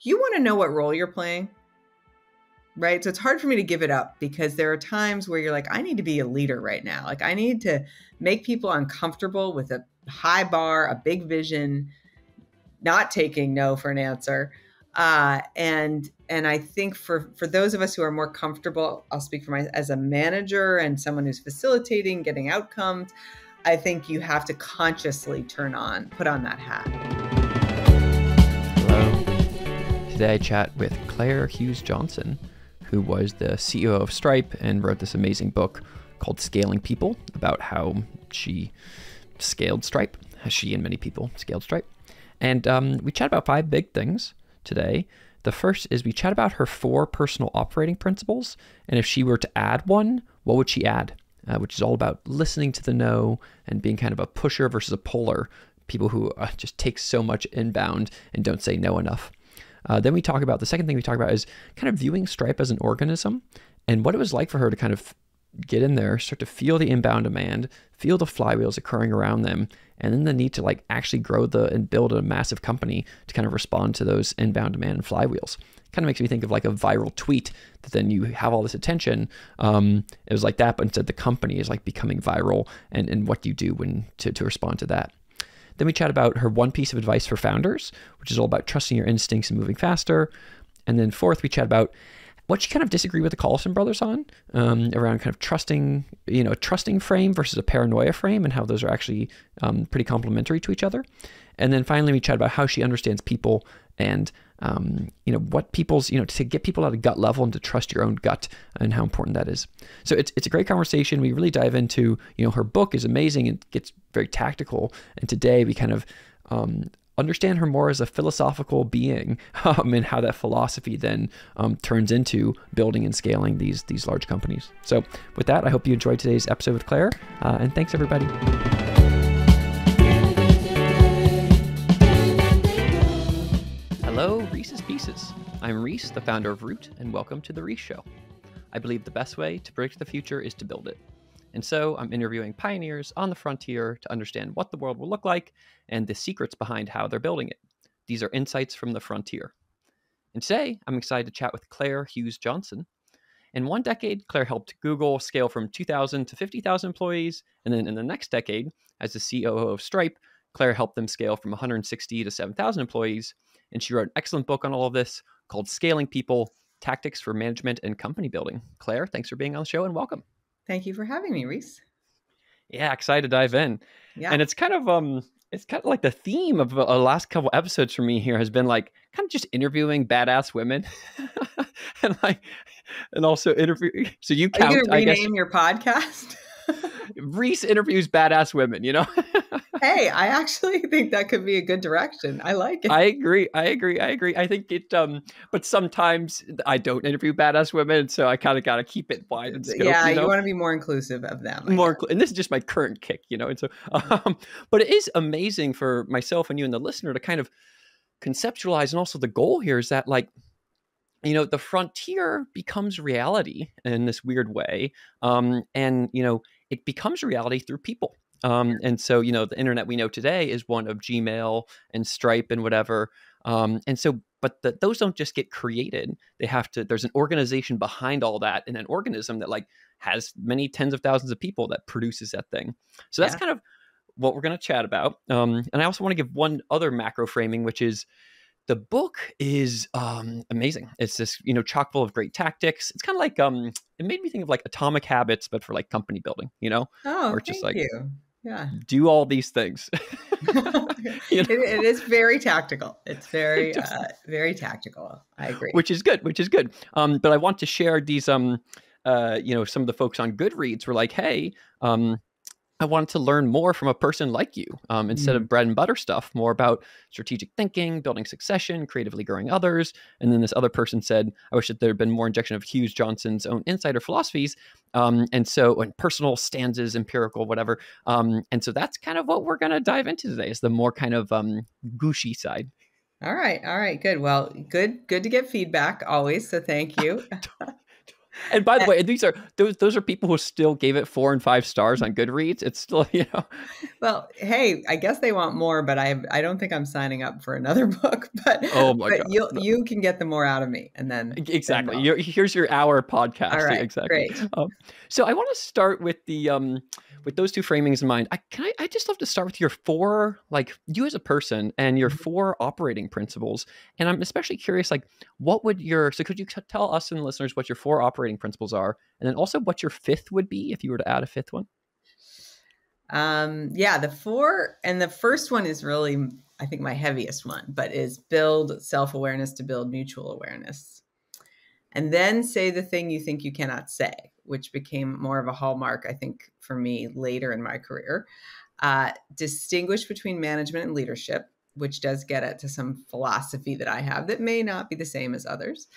you want to know what role you're playing right? So it's hard for me to give it up because there are times where you're like i need to be a leader right now. Like i need to make people uncomfortable with a high bar a big vision not taking no for an answer. Uh, and and i think for for those of us who are more comfortable i'll speak for my as a manager and someone who's facilitating getting outcomes i think you have to consciously turn on put on that hat today i chat with claire hughes johnson who was the coo of stripe and wrote this amazing book called scaling people about how she scaled stripe how she and many people scaled stripe and um, we chat about five big things today. The first is we chat about her four personal operating principles, and if she were to add one, what would she add? Uh, which is all about listening to the no and being kind of a pusher versus a puller. People who uh, just take so much inbound and don't say no enough. Uh, then we talk about the second thing we talk about is kind of viewing Stripe as an organism and what it was like for her to kind of get in there, start to feel the inbound demand, feel the flywheels occurring around them, and then the need to like actually grow the and build a massive company to kind of respond to those inbound demand and flywheels. Kind of makes me think of like a viral tweet that then you have all this attention. Um, it was like that, but instead the company is like becoming viral, and and what do you do when to to respond to that. Then we chat about her one piece of advice for founders, which is all about trusting your instincts and moving faster. And then fourth, we chat about what you kind of disagree with the Collison brothers on um, around kind of trusting, you know, a trusting frame versus a paranoia frame and how those are actually um, pretty complementary to each other. And then finally, we chat about how she understands people and, um, you know, what people's, you know, to get people at a gut level and to trust your own gut and how important that is. So it's, it's a great conversation. We really dive into, you know, her book is amazing and gets very tactical. And today we kind of um, understand her more as a philosophical being um, and how that philosophy then um, turns into building and scaling these these large companies. So with that, I hope you enjoyed today's episode with Claire, uh, and thanks everybody. Reese's Pieces. I'm Rhys, the founder of Roote, and welcome to the Rhys Show. I believe the best way to predict the future is to build it. And so I'm interviewing pioneers on the frontier to understand what the world will look like and the secrets behind how they're building it. These are insights from the frontier. And today I'm excited to chat with Claire Hughes Johnson. In one decade, Claire helped Google scale from 2,000 to 50,000 employees. And then in the next decade, as the COO of Stripe, Claire helped them scale from 160 to 7,000 employees. And she wrote an excellent book on all of this called Scaling People Tactics for Management and Company Building. Claire, thanks for being on the show and welcome. Thank you for having me, Rhys. Yeah, excited to dive in. Yeah. And it's kind of um it's kind of like the theme of the uh, last couple episodes for me here has been like kind of just interviewing badass women and like and also interview so you count Are you rename guess, your podcast rhys interviews badass women you know hey, I actually think that could be a good direction. I like it. I agree. I agree. I agree. I think it. Um, but sometimes I don't interview badass women, so I kind of got to keep it wide and scope. Yeah, you, know? you want to be more inclusive of them. more, and this is just my current kick, you know. And so, um, but it is amazing for myself and you and the listener to kind of conceptualize, and also the goal here is that like you know the frontier becomes reality in this weird way um, and you know it becomes reality through people um, and so, you know, the internet we know today is one of Gmail and Stripe and whatever. Um, and so, but the, those don't just get created. They have to, there's an organization behind all that and an organism that like has many tens of thousands of people that produces that thing. So that's yeah. kind of what we're going to chat about. Um, and I also want to give one other macro framing, which is the book is um, amazing. It's this, you know, chock full of great tactics. It's kind of like, um, it made me think of like atomic habits, but for like company building, you know? Oh, or just like, you yeah. do all these things. You know? it, it is very tactical. It's very Just, uh, very tactical. I agree. Which is good which is good. Um, but i want to share these um uh, you know some of the folks on goodreads were like hey um I wanted to learn more from a person like you um, instead mm. of bread and butter stuff, more about strategic thinking, building succession, creatively growing others. And then this other person said, I wish that there had been more injection of Hughes Johnson's own insider philosophies. Um, and so, and personal stanzas, empirical, whatever. Um, and so that's kind of what we're going to dive into today is the more kind of um, gushy side. All right. All right. Good. Well, good, good to get feedback always. So thank you. and by the way, these are those those are people who still gave it four and five stars on Goodreads. It's still, you know. Well, hey, I guess they want more, but I I don't think I'm signing up for another book. But oh my but god, you you can get the more out of me, and then exactly. Then You're, here's your hour podcast. All right, exactly. Great. Um, so I want to start with the um with those two framings in mind. I can I, I just love to start with your four like you as a person and your mm-hmm. four operating principles. And I'm especially curious, like what would your so could you tell us and listeners what your four operating principles are, and then also what your fifth would be if you were to add a fifth one? Um, yeah, the four, and the first one is really, I think, my heaviest one, but is build self awareness to build mutual awareness. And then say the thing you think you cannot say, which became more of a hallmark, I think, for me later in my career. Uh, distinguish between management and leadership, which does get at to some philosophy that I have that may not be the same as others.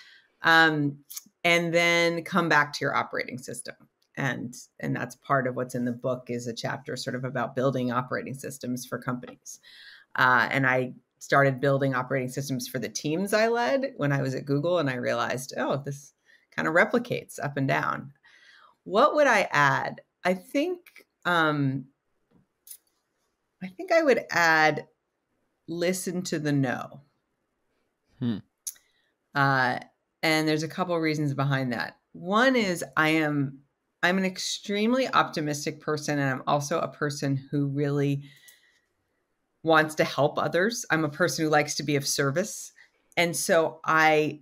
Um, and then come back to your operating system and and that's part of what's in the book is a chapter sort of about building operating systems for companies uh, and i started building operating systems for the teams i led when i was at google and i realized oh this kind of replicates up and down what would i add i think um, i think i would add listen to the no hmm. uh, and there's a couple reasons behind that. One is I am I'm an extremely optimistic person and I'm also a person who really wants to help others. I'm a person who likes to be of service. And so I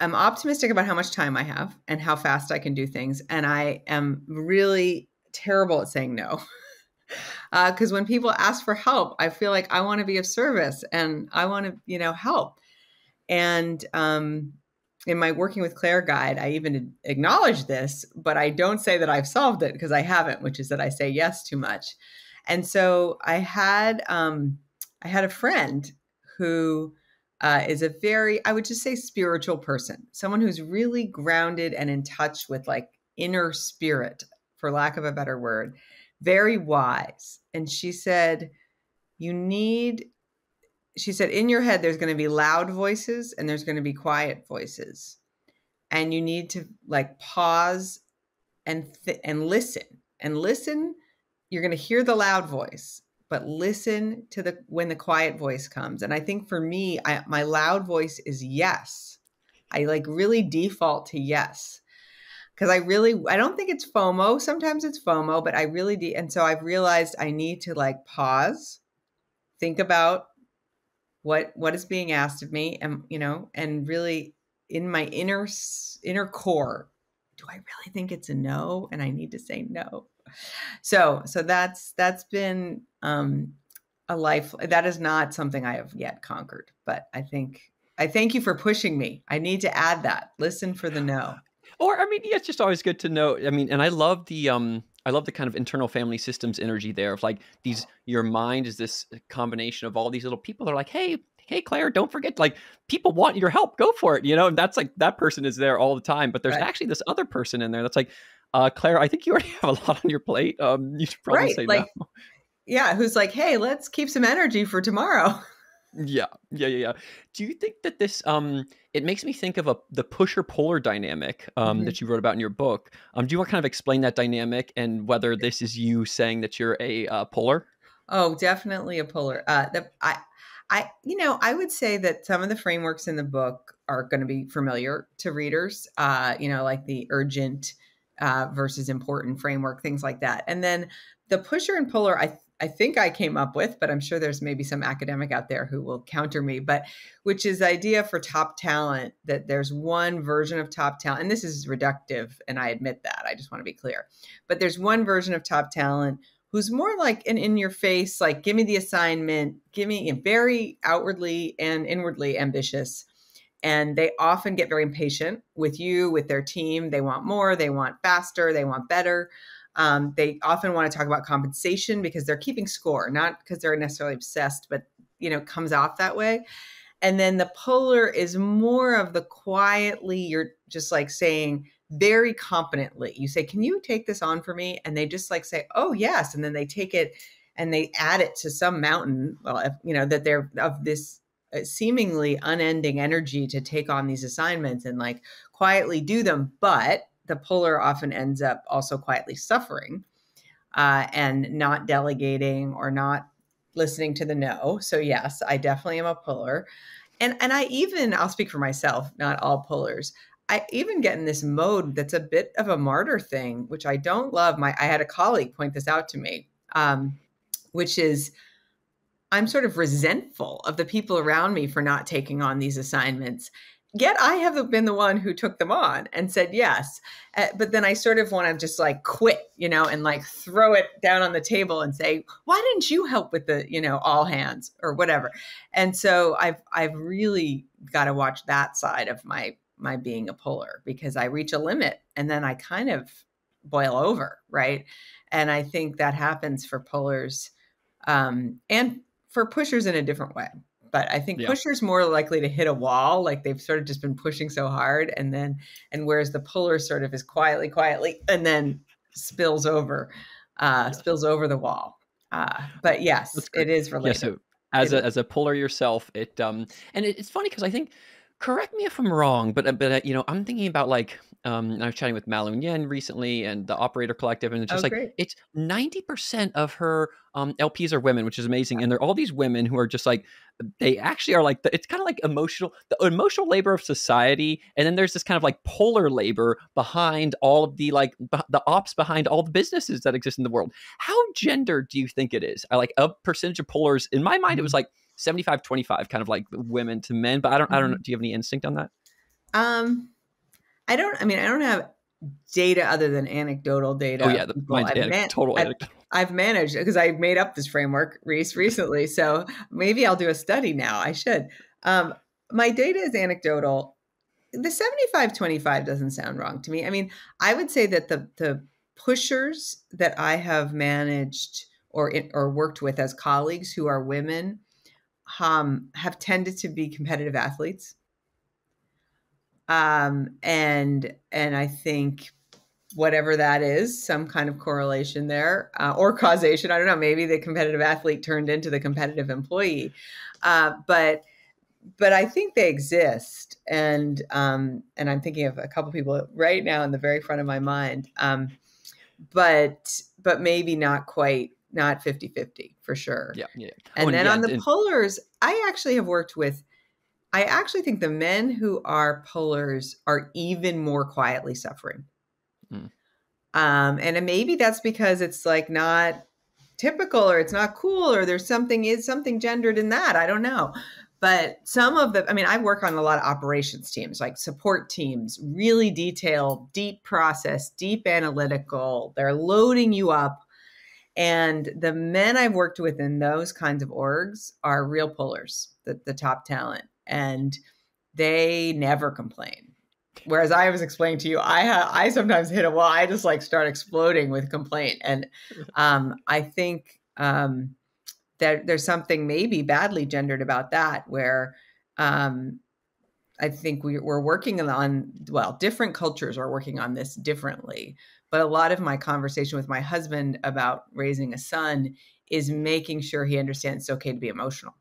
am optimistic about how much time I have and how fast I can do things and I am really terrible at saying no. because uh, when people ask for help, I feel like I want to be of service and I want to, you know, help. And um, in my working with Claire guide, I even acknowledge this, but I don't say that I've solved it because I haven't, which is that I say yes too much. And so I had um, I had a friend who uh, is a very I would just say spiritual person, someone who's really grounded and in touch with like inner spirit, for lack of a better word, very wise. And she said, "You need she said in your head there's going to be loud voices and there's going to be quiet voices. And you need to like pause and th- and listen. And listen you're going to hear the loud voice but listen to the when the quiet voice comes. And i think for me I, my loud voice is yes. I like really default to yes. Because i really i don't think it's fomo. Sometimes it's fomo but i really de- and so i've realized i need to like pause think about what what is being asked of me and you know and really in my inner inner core do i really think it's a no? And i need to say no so so that's that's been um a life that is not something i have yet conquered but i think i thank you for pushing me i need to add that listen for the no or i mean yeah, it's just always good to know i mean and i love the um I love the kind of internal family systems energy there of like these your mind is this combination of all these little people that are like, hey, hey Claire, don't forget like people want your help, go for it. You know, and that's like that person is there all the time. But there's right. actually this other person in there that's like, uh, Claire, I think you already have a lot on your plate. Um, you should probably right. say like, no. Yeah, who's like, hey, let's keep some energy for tomorrow. Yeah, yeah, yeah, yeah. Do you think that this um it makes me think of a the pusher puller dynamic um mm-hmm. that you wrote about in your book. Um do you want to kind of explain that dynamic and whether this is you saying that you're a uh, puller? Oh, definitely a puller. Uh the I I you know, I would say that some of the frameworks in the book are going to be familiar to readers. Uh you know, like the urgent uh versus important framework, things like that. And then the pusher and puller I I think I came up with, but I'm sure there's maybe some academic out there who will counter me, but which is idea for top talent that there's one version of top talent, and this is reductive, and I admit that. I just want to be clear. But there's one version of top talent who's more like an in your face, like give me the assignment, give me very outwardly and inwardly ambitious. And they often get very impatient with you, with their team. They want more, they want faster, they want better. Um, they often want to talk about compensation because they're keeping score, not because they're necessarily obsessed, but you know, comes off that way. And then the polar is more of the quietly, you're just like saying very competently, you say, Can you take this on for me? And they just like say, Oh, yes. And then they take it and they add it to some mountain, well, if, you know, that they're of this seemingly unending energy to take on these assignments and like quietly do them. But the puller often ends up also quietly suffering uh, and not delegating or not listening to the no. So yes, I definitely am a puller. And and I even I'll speak for myself, not all pullers. I even get in this mode that's a bit of a martyr thing, which I don't love. My I had a colleague point this out to me, um, which is I'm sort of resentful of the people around me for not taking on these assignments. Yet I have been the one who took them on and said yes. Uh, but then I sort of want to just like quit, you know, and like throw it down on the table and say, "Why didn't you help with the, you know, all hands or whatever?" And so I've I've really got to watch that side of my my being a puller because I reach a limit and then I kind of boil over, right? And I think that happens for pullers um, and for pushers in a different way. But I think yeah. pushers more likely to hit a wall, like they've sort of just been pushing so hard, and then and whereas the puller sort of is quietly, quietly, and then spills over, uh, yeah. spills over the wall. Uh, but yes, it is related. Yeah, so as a, as a puller yourself, it um, and it, it's funny because I think correct me if I'm wrong, but uh, but uh, you know, I'm thinking about like um, I was chatting with Mallun Yen recently and the Operator Collective, and it's just oh, like great. it's 90% of her um, LPs are women, which is amazing. And they're all these women who are just like they actually are like the, it's kind of like emotional the emotional labor of society and then there's this kind of like polar labor behind all of the like b- the ops behind all the businesses that exist in the world how gender do you think it is I like a percentage of pullers in my mind it was mm-hmm. like 75 25 kind of like women to men but i don't i don't know mm-hmm. do you have any instinct on that um i don't i mean i don't have data other than anecdotal data oh yeah the, mine's I've man- total I've, I've managed because I made up this framework Rhys recently. So maybe I'll do a study now. I should. Um, my data is anecdotal. The 75 25 doesn't sound wrong to me. I mean, I would say that the the pushers that I have managed or or worked with as colleagues who are women um, have tended to be competitive athletes. Um, and and I think whatever that is, some kind of correlation there uh, or causation. I don't know. Maybe the competitive athlete turned into the competitive employee, uh, but but I think they exist, and um, and I'm thinking of a couple people right now in the very front of my mind. Um, but but maybe not quite not 50 50 for sure. Yeah. Yeah. And oh, then yeah, on the and- pullers, I actually have worked with, I actually think the men who are pullers are even more quietly suffering. Mm. Um, and maybe that's because it's like not typical or it's not cool or there's something is something gendered in that. I don't know. But some of the, I mean, I work on a lot of operations teams, like support teams, really detailed, deep process, deep analytical. They're loading you up. And the men I've worked with in those kinds of orgs are real pullers, the, the top talent. And they never complain. Whereas I was explaining to you, I ha- I sometimes hit a wall. I just like start exploding with complaint, and um, I think um, that there's something maybe badly gendered about that, where um, I think we, we're working on well, different cultures are working on this differently. But a lot of my conversation with my husband about raising a son is making sure he understands it's okay to be emotional.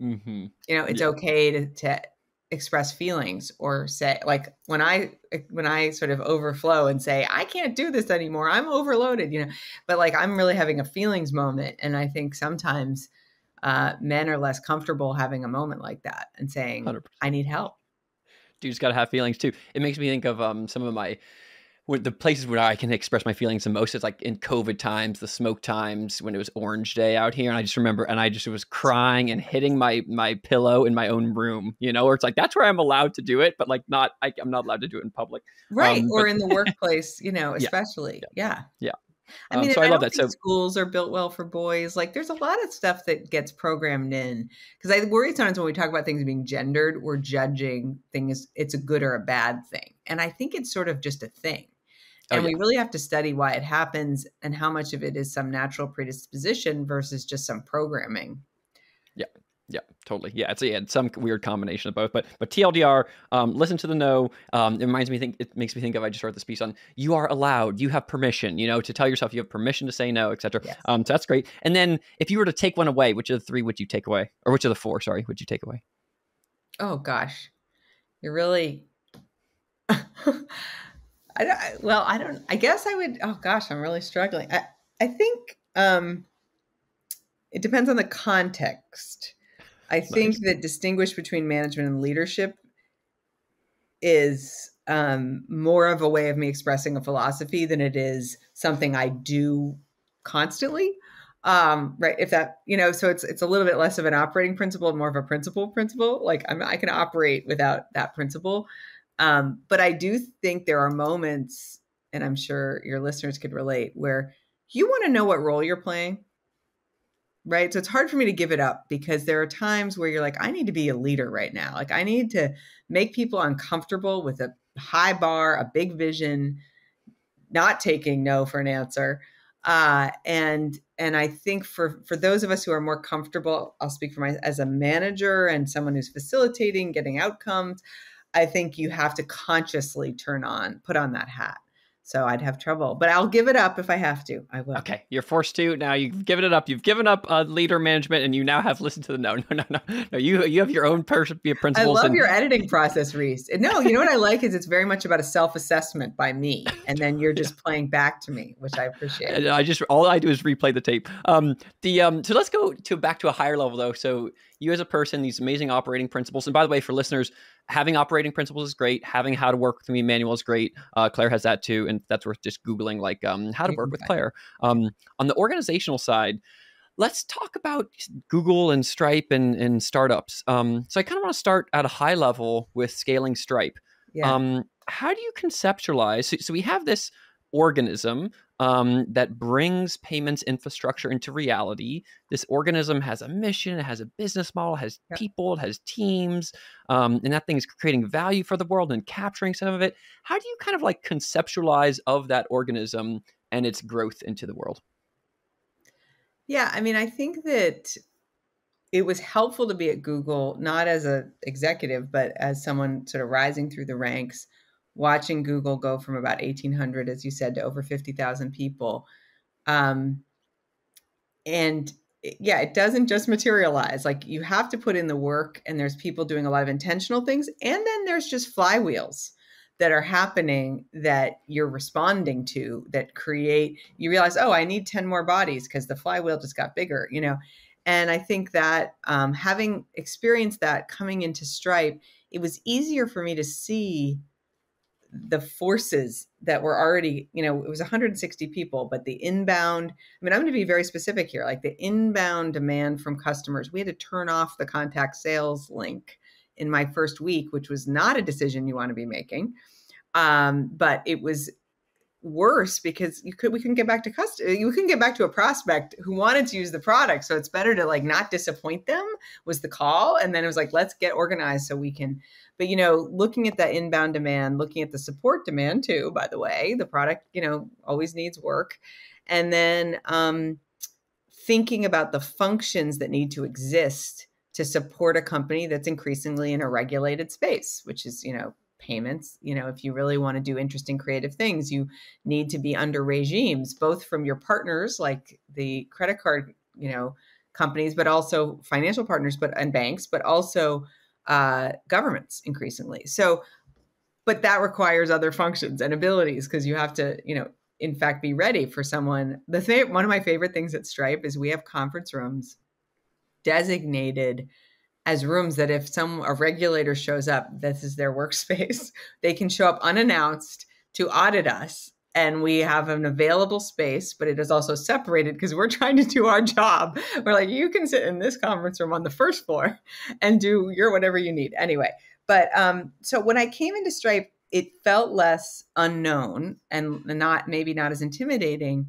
Mm-hmm. You know, it's yeah. okay to, to express feelings or say like when i when i sort of overflow and say i can't do this anymore i'm overloaded you know but like i'm really having a feelings moment and i think sometimes uh, men are less comfortable having a moment like that and saying 100%. i need help dude's got to have feelings too it makes me think of um, some of my the places where I can express my feelings the most is like in COVID times, the smoke times when it was Orange Day out here, and I just remember, and I just was crying and hitting my my pillow in my own room, you know, where it's like that's where I'm allowed to do it, but like not, I, am not allowed to do it in public, right? Um, or but, in the workplace, you know, especially, yeah, yeah. yeah. I mean, um, so I, I love that. So schools are built well for boys. Like, there's a lot of stuff that gets programmed in because I worry sometimes when we talk about things being gendered, we're judging things. It's a good or a bad thing, and I think it's sort of just a thing Oh, and yeah. we really have to study why it happens and how much of it is some natural predisposition versus just some programming. Yeah. Yeah, totally. Yeah, it's, yeah, it's some weird combination of both. But but TLDR, um, listen to the no. Um, it reminds me think it makes me think of I just wrote this piece on you are allowed, you have permission, you know, to tell yourself you have permission to say no, etc. Yes. Um, so that's great. And then if you were to take one away, which of the three would you take away, or which of the four? Sorry, would you take away? Oh gosh, you're really. I don't, well, I don't. I guess I would. Oh gosh, I'm really struggling. I I think um, it depends on the context. I nice. think that distinguish between management and leadership is um, more of a way of me expressing a philosophy than it is something I do constantly. Um, right. If that, you know, so it's, it's a little bit less of an operating principle and more of a principle principle. Like I'm, I can operate without that principle. Um, but I do think there are moments, and I'm sure your listeners could relate, where you want to know what role you're playing. Right. So it's hard for me to give it up because there are times where you're like, I need to be a leader right now. Like I need to make people uncomfortable with a high bar, a big vision, not taking no for an answer. Uh, and and I think for for those of us who are more comfortable, I'll speak for my as a manager and someone who's facilitating, getting outcomes. I think you have to consciously turn on, put on that hat. So I'd have trouble, but I'll give it up if I have to. I will. Okay, you're forced to now. You've given it up. You've given up uh, leader management, and you now have listened to the no, no, no, no, no. You you have your own pers- principles. I love and- your editing process, Rhys. No, you know what I like is it's very much about a self assessment by me, and then you're just yeah. playing back to me, which I appreciate. I just all I do is replay the tape. Um, the um, so let's go to back to a higher level though. So you as a person, these amazing operating principles. And by the way, for listeners, having operating principles is great. Having how to work with me manual is great. Uh, Claire has that too, and that's worth just googling like um, how to work with Claire. Um, on the organizational side, let's talk about Google and Stripe and, and startups. Um, so I kind of want to start at a high level with scaling Stripe. Yeah. Um, how do you conceptualize? So, so we have this organism um, that brings payments infrastructure into reality. This organism has a mission, it has a business model, has people, it has teams, um, and that thing is creating value for the world and capturing some of it. How do you kind of like conceptualize of that organism and its growth into the world? Yeah, I mean, I think that it was helpful to be at Google, not as an executive, but as someone sort of rising through the ranks watching Google go from about 1,800, as you said, to over 50,000 people. Um, and yeah, it doesn't just materialize. Like you have to put in the work, and there's people doing a lot of intentional things. And then there's just flywheels that are happening that you're responding to that create, you realize, oh, I need 10 more bodies because the flywheel just got bigger, you know? And I think that um, having experienced that coming into Stripe, it was easier for me to see the forces that were already, you know, it was 160 people, but the inbound, I mean, I'm going to be very specific here, like the inbound demand from customers, we had to turn off the contact sales link in my first week, which was not a decision you want to be making. Um, but it was worse because you could we couldn't get back to customer you couldn't get back to a prospect who wanted to use the product. So it's better to like not disappoint them was the call. And then it was like let's get organized so we can but you know looking at that inbound demand looking at the support demand too by the way the product you know always needs work. And then um, thinking about the functions that need to exist to support a company that's increasingly in a regulated space which is you know payments. You know, if you really want to do interesting creative things, you need to be under regimes, both from your partners, like the credit card, you know, companies, but also financial partners, but and banks, but also uh, governments increasingly. So, but that requires other functions and abilities because you have to, you know, in fact, be ready for someone. The thing, one of my favorite things at Stripe is we have conference rooms designated as rooms that if some a regulator shows up, this is their workspace, they can show up unannounced to audit us. And we have an available space, but it is also separated because we're trying to do our job. We're like, you can sit in this conference room on the first floor and do your whatever you need. Anyway, but um, so when I came into Stripe, it felt less unknown and not maybe not as intimidating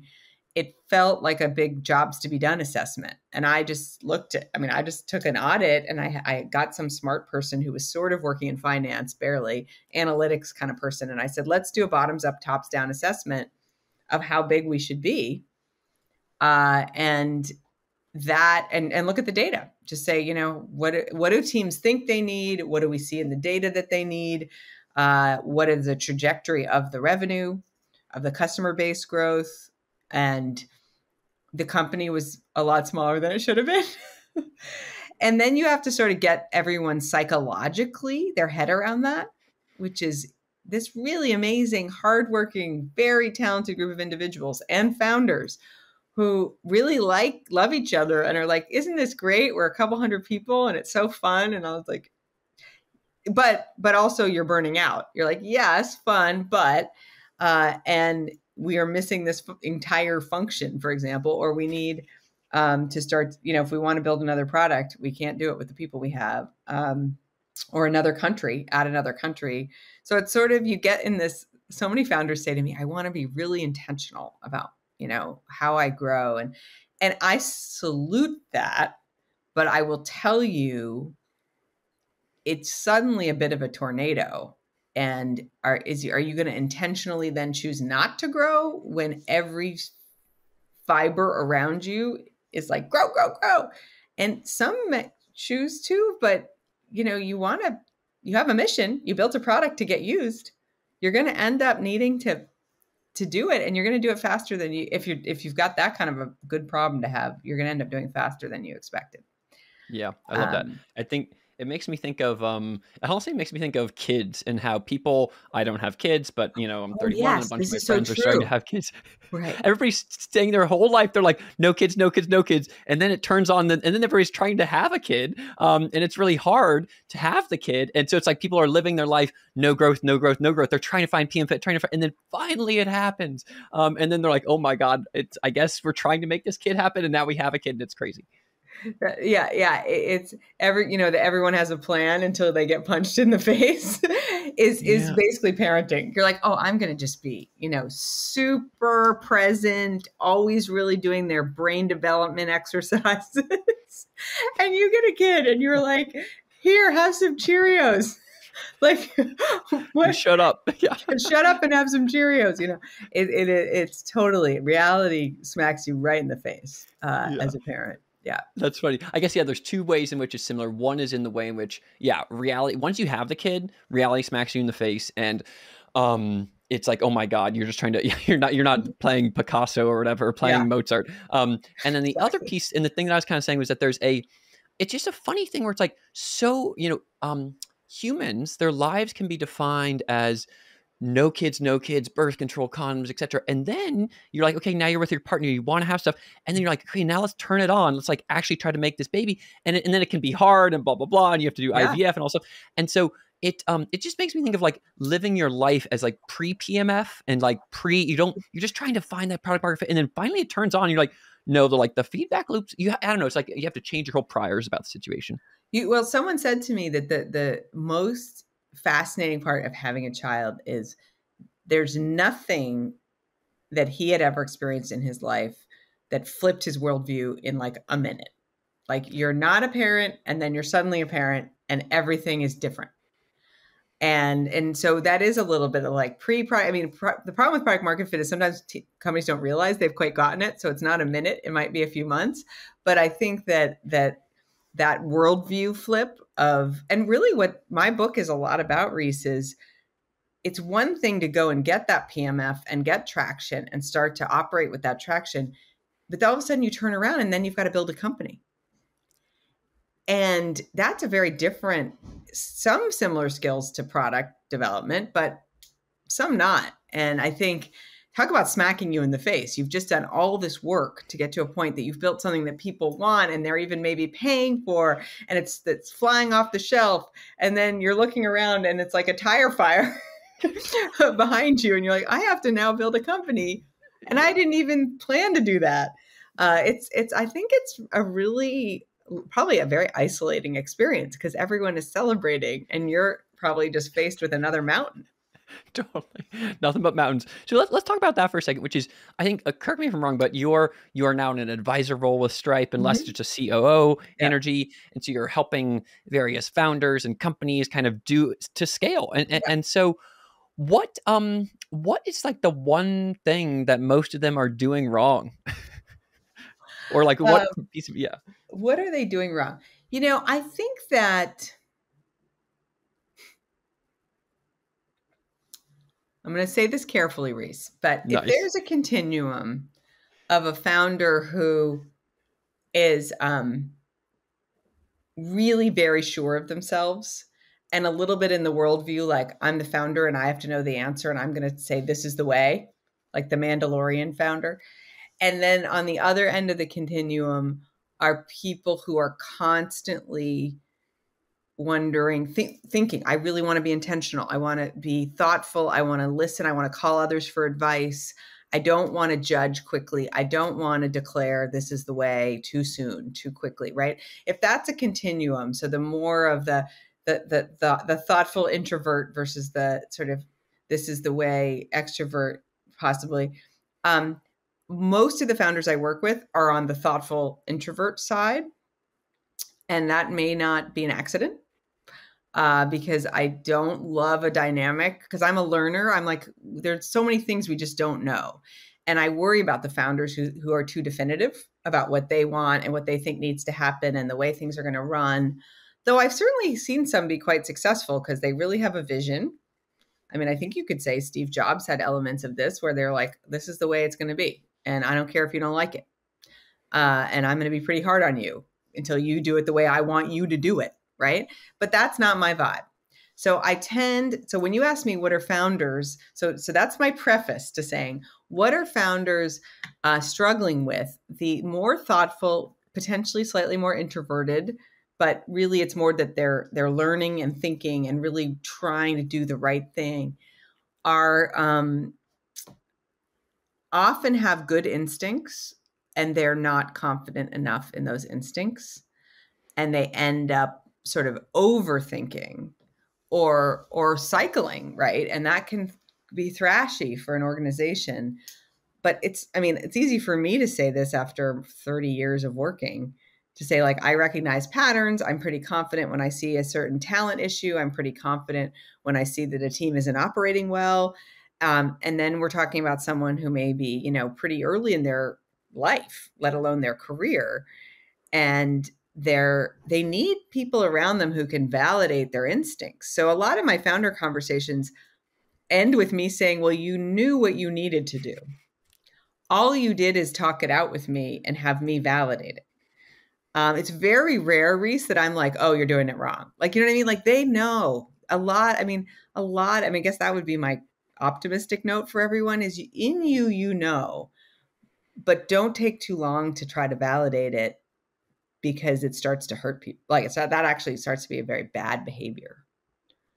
it felt like a big jobs to be done assessment. And I just looked at, I mean, I just took an audit and I, I got some smart person who was sort of working in finance, barely analytics kind of person. And I said, let's do a bottoms up, tops down assessment of how big we should be. Uh, and that, and, and look at the data, just say, you know, what, what do teams think they need? What do we see in the data that they need? Uh, what is the trajectory of the revenue, of the customer base growth? And the company was a lot smaller than it should have been. and then you have to sort of get everyone psychologically their head around that, which is this really amazing, hardworking, very talented group of individuals and founders who really like, love each other and are like, isn't this great? We're a couple hundred people and it's so fun. And I was like, but, but also you're burning out. You're like, yes, fun, but, uh, and we are missing this f- entire function, for example, or we need, um, to start, you know, if we want to build another product, we can't do it with the people we have. Um, or another country at another country. So it's sort of you get in this. So many founders say to me, "I want to be really intentional about you know how I grow," and and I salute that. But I will tell you, it's suddenly a bit of a tornado. And are is are you going to intentionally then choose not to grow when every fiber around you is like grow, grow, grow? And some choose to, but you know, you want to, you have a mission, you built a product to get used. You're going to end up needing to to do it and you're going to do it faster than you if you if you've got that kind of a good problem to have you're going to end up doing faster than you expected yeah i love um, that i think it makes me think of um it also makes me think of kids and how people I don't have kids, but you know, I'm 31 oh, yes, and a bunch of my friends so are starting to have kids. Right. Everybody's staying their whole life. They're like, no kids, no kids, no kids. And then it turns on the, and then everybody's trying to have a kid. Um, and it's really hard to have the kid. And so it's like people are living their life, no growth, no growth, no growth. They're trying to find PM fit, trying to find, and then finally it happens. Um, and then they're like, oh my God, it's I guess we're trying to make this kid happen, and now we have a kid and it's crazy yeah yeah it's every you know that everyone has a plan until they get punched in the face is yeah. is basically parenting you're like oh i'm gonna just be you know super present always really doing their brain development exercises and you get a kid and you're like here have some cheerios like what? shut up yeah. shut up and have some cheerios you know it, it, it it's totally reality smacks you right in the face uh, yeah. as a parent yeah. That's funny. I guess yeah there's two ways in which it's similar. One is in the way in which yeah reality once you have the kid reality smacks you in the face and um it's like oh my god you're just trying to you're not you're not playing picasso or whatever or playing yeah. mozart. Um and then the other piece and the thing that i was kind of saying was that there's a it's just a funny thing where it's like so you know um humans their lives can be defined as no kids, no kids, birth control, condoms, etc. And then you're like, okay, now you're with your partner, you want to have stuff, and then you're like, okay, now let's turn it on. Let's like actually try to make this baby, and it, and then it can be hard and blah blah blah, and you have to do yeah. IVF and all stuff. And so it um it just makes me think of like living your life as like pre PMF and like pre. You don't you're just trying to find that product market fit, and then finally it turns on. you're like, no, the like the feedback loops. You I don't know. It's like you have to change your whole priors about the situation. You, well, someone said to me that the the most fascinating part of having a child is there's nothing that he had ever experienced in his life that flipped his worldview in like a minute. Like you're not a parent and then you're suddenly a parent and everything is different. And and so that is a little bit of like pre I mean pro- the problem with product market fit is sometimes t- companies don't realize they've quite gotten it. So it's not a minute, it might be a few months. But I think that that that worldview flip of and really what my book is a lot about rhys is it's one thing to go and get that pmf and get traction and start to operate with that traction but all of a sudden you turn around and then you've got to build a company. And that's a very different some similar skills to product development but some not. And i think talk about smacking you in the face. You've just done all this work to get to a point that you've built something that people want and they're even maybe paying for and it's it's flying off the shelf and then you're looking around and it's like a tire fire behind you and you're like I have to now build a company and I didn't even plan to do that. Uh, it's it's I think it's a really probably a very isolating experience because everyone is celebrating and you're probably just faced with another mountain. totally nothing but mountains so let's, let's talk about that for a second which is i think uh, correct me if i'm wrong but you're you are now in an advisor role with stripe and mm-hmm. just a coo yeah. energy and so you're helping various founders and companies kind of do to scale and, and, yeah. and so what um what is like the one thing that most of them are doing wrong or like what um, piece of yeah what are they doing wrong you know i think that I'm going to say this carefully, Rhys, but nice. if there's a continuum of a founder who is um, really very sure of themselves and a little bit in the worldview, like I'm the founder and I have to know the answer and I'm going to say this is the way, like the Mandalorian founder. And then on the other end of the continuum are people who are constantly wondering, th- thinking, I really want to be intentional. I want to be thoughtful. I want to listen. I want to call others for advice. I don't want to judge quickly. I don't want to declare this is the way too soon, too quickly, right? If that's a continuum, so the more of the the the the, the thoughtful introvert versus the sort of this is the way extrovert possibly um, most of the founders I work with are on the thoughtful introvert side. And that may not be an accident uh, because I don't love a dynamic because I'm a learner. I'm like, there's so many things we just don't know. And I worry about the founders who, who are too definitive about what they want and what they think needs to happen and the way things are going to run. Though I've certainly seen some be quite successful because they really have a vision. I mean, I think you could say Steve Jobs had elements of this where they're like, this is the way it's going to be and I don't care if you don't like it. Uh, and I'm going to be pretty hard on you until you do it the way I want you to do it, right? But that's not my vibe. So I tend so when you ask me what are founders, so so that's my preface to saying what are founders uh, struggling with? The more thoughtful, potentially slightly more introverted, but really it's more that they're they're learning and thinking and really trying to do the right thing. Are um, often have good instincts and they're not confident enough in those instincts and they end up sort of overthinking or or cycling right? And that can be thrashy for an organization. But it's i mean it's easy for me to say this after 30 years of working to say like i recognize patterns. I'm pretty confident when i see a certain talent issue. I'm pretty confident when i see that a team isn't operating well. Um, and then we're talking about someone who may be, you know, pretty early in their life, let alone their career. And they're they need people around them who can validate their instincts. So a lot of my founder conversations end with me saying, Well, you knew what you needed to do. All you did is talk it out with me and have me validate it. Um, it's very rare, Rhys, that I'm like, oh, you're doing it wrong. Like, you know what I mean? Like they know a lot. I mean, a lot. I mean, I guess that would be my optimistic note for everyone is in you you know but don't take too long to try to validate it because it starts to hurt people like it's that actually starts to be a very bad behavior.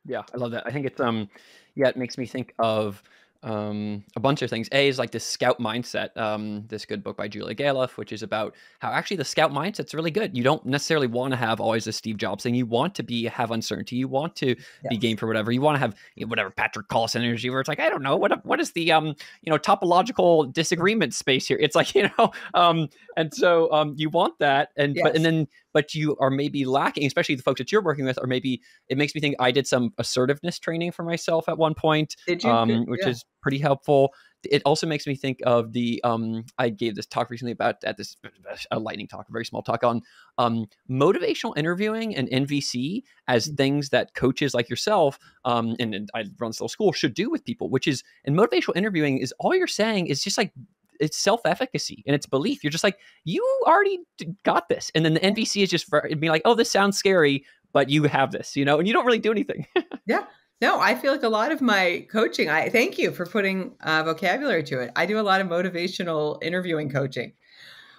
Yeah i love that. I think it's um yeah it makes me think of um, a bunch of things. A is like this scout mindset. Um, this good book by Julia Galef, which is about how actually the scout mindset's really good. You don't necessarily want to have always a Steve Jobs thing. You want to be have uncertainty. You want to yeah. be game for whatever. You want to have you know, whatever Patrick Collison energy, where it's like I don't know what what is the um you know topological disagreement space here. It's like you know um and so um you want that and yes. but and then but you are maybe lacking, especially the folks that you're working with, or maybe it makes me think I did some assertiveness training for myself at one point, um, which yeah. is pretty helpful. It also makes me think of the um, I gave this talk recently about at this a lightning talk, a very small talk on um, motivational interviewing and NVC as mm-hmm. things that coaches like yourself um, and, and I run still school should do with people, which is and motivational interviewing is all you're saying is just like it's self-efficacy and it's belief. You're just like, you already got this. And then the NVC is just for be like, oh, this sounds scary, but you have this, you know, and you don't really do anything. yeah. No, I feel like a lot of my coaching, I thank you for putting uh, vocabulary to it. I do a lot of motivational interviewing coaching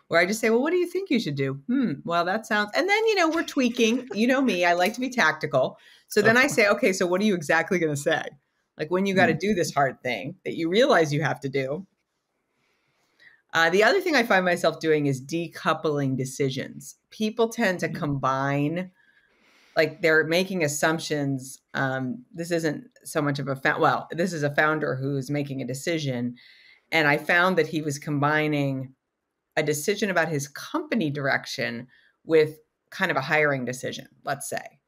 where I just say, well, what do you think you should do? Hmm, well, that sounds, and then, you know, we're tweaking. You know me, I like to be tactical. So then I say, okay, so what are you exactly going to say? Like when you got to hmm. do this hard thing that you realize you have to do, uh, the other thing I find myself doing is decoupling decisions. People tend to mm-hmm. combine, like they're making assumptions. Um, this isn't so much of a fa- well, this is a founder who's making a decision, and I found that he was combining a decision about his company direction with kind of a hiring decision. Let's say,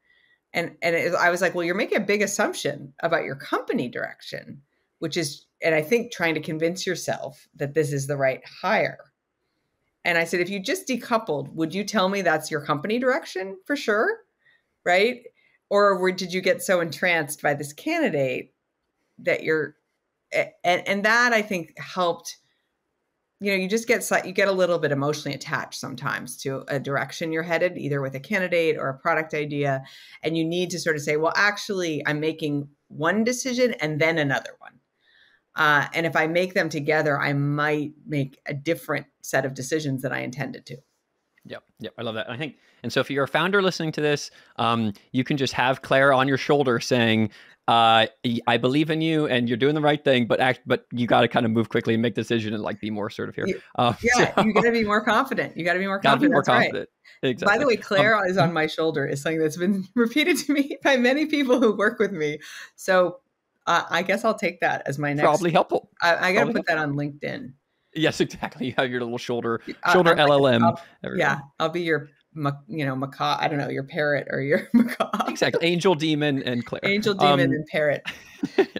and and it, I was like, well, you're making a big assumption about your company direction, which is and I think trying to convince yourself that this is the right hire. And I said, if you just decoupled, would you tell me that's your company direction for sure? Right? Or were, did you get so entranced by this candidate that you're, and, and that I think helped you know you just get you get a little bit emotionally attached sometimes to a direction you're headed either with a candidate or a product idea and you need to sort of say well actually i'm making one decision and then another one uh, and if i make them together i might make a different set of decisions than i intended to Yep, yep, I love that. I think, and so if you're a founder listening to this, um, you can just have Claire on your shoulder saying, uh, I believe in you and you're doing the right thing, but act, but you got to kind of move quickly and make decision and like be more assertive here. Uh, yeah, so, you got to be more confident. You got to be more confident. Be more confident. Right. Exactly. By the way, Claire um, is on my shoulder is something that's been repeated to me by many people who work with me. So uh, I guess I'll take that as my next. Probably helpful. I, I got to put that on LinkedIn. Yes, exactly. You have your little shoulder shoulder uh, LLM. I'll, yeah, I'll be your you know, macaw, I don't know, your parrot or your macaw. exactly. Angel, demon, and Claire. Angel, demon, um, and parrot. yeah.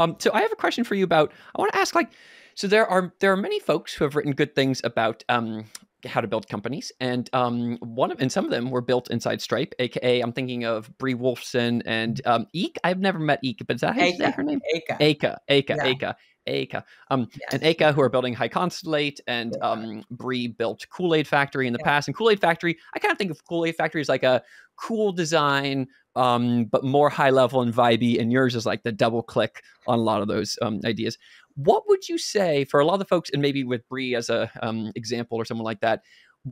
Um, so I have a question for you about, I want to ask like, so there are, there are many folks who have written good things about, um, how to build companies and um one of and some of them were built inside stripe aka i'm thinking of brie wolfson and um eek i've never met eek but is that how you say her name Eka. Eka. Eka. Yeah. Eka. Eka. Um, yes. And Eka, who are building HiConstellate, and yeah. um, Brie built Kool Aid Factory in the yeah. past. And Kool Aid Factory, I kind of think of Kool Aid Factory as like a cool design, um, but more high level and vibey. And yours is like the double click on a lot of those um, ideas. What would you say for a lot of the folks, and maybe with Brie as a um, example or someone like that?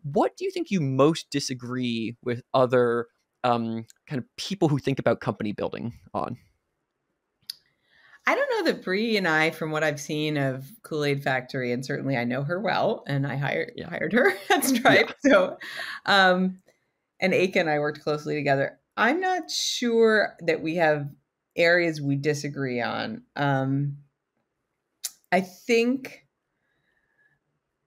What do you think you most disagree with other um, kind of people who think about company building on? I don't know that Brie and I, from what I've seen of Kool Aid Factory, and certainly I know her well, and I hired yeah. hired her at Stripe. Yeah. So, um, and Eka and I worked closely together. I'm not sure that we have areas we disagree on. Um, I think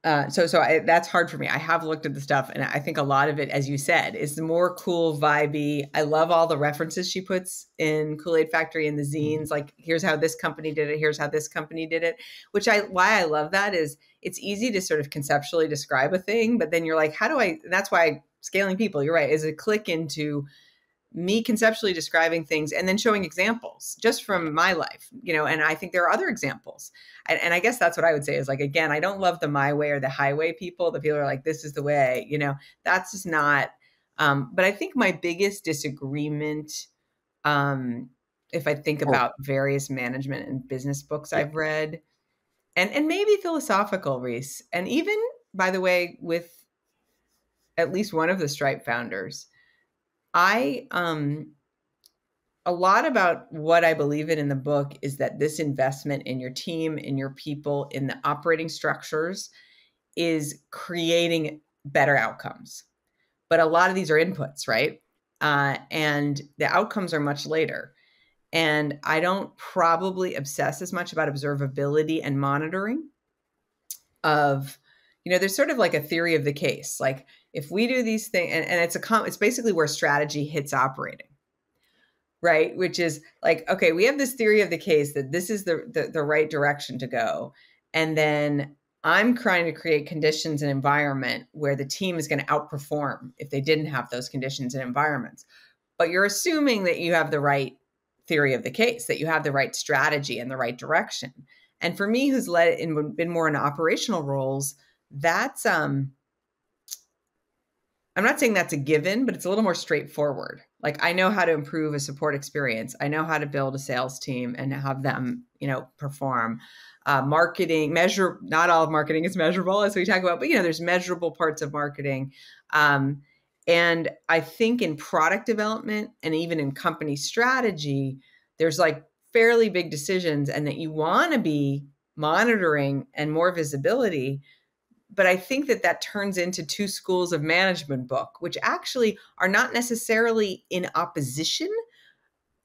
uh, so so I, that's hard for me. I have looked at the stuff, and I think a lot of it, as you said, is more cool, vibey. I love all the references she puts in Kool Aid Factory and the mm-hmm. zines. Like, here's how this company did it. Here's how this company did it. Which I why I love that is it's easy to sort of conceptually describe a thing, but then you're like, how do I? that's why scaling people. You're right. Is a click into me conceptually describing things and then showing examples just from my life you know and i think there are other examples. And, and, i guess that's what i would say is like again i don't love the my way or the highway people. The people are like this is the way you know? That's just not um, but i think my biggest disagreement um, if i think about various management and business books i've read and and maybe philosophical Rhys and even by the way with at least one of the stripe founders I um a lot about what I believe in in the book is that this investment in your team, in your people, in the operating structures is creating better outcomes. But a lot of these are inputs, right? Uh, and the outcomes are much later. And I don't probably obsess as much about observability and monitoring of, you know, there's sort of like a theory of the case. Like if we do these things and, and it's a com- it's basically where strategy hits operating right? Which is like okay we have this theory of the case that this is the, the, the right direction to go and then i'm trying to create conditions and environment where the team is going to outperform if they didn't have those conditions and environments. But you're assuming that you have the right theory of the case that you have the right strategy and the right direction. And for me who's led in been more in operational roles that's um I'm not saying that's a given, but it's a little more straightforward. Like I know how to improve a support experience. I know how to build a sales team and have them, you know, perform. Uh, marketing measure. Not all of marketing is measurable, as we talk about, but you know, there's measurable parts of marketing. Um, and I think in product development and even in company strategy, there's like fairly big decisions, and that you want to be monitoring and more visibility but I think that that turns into two schools of management book, which actually are not necessarily in opposition,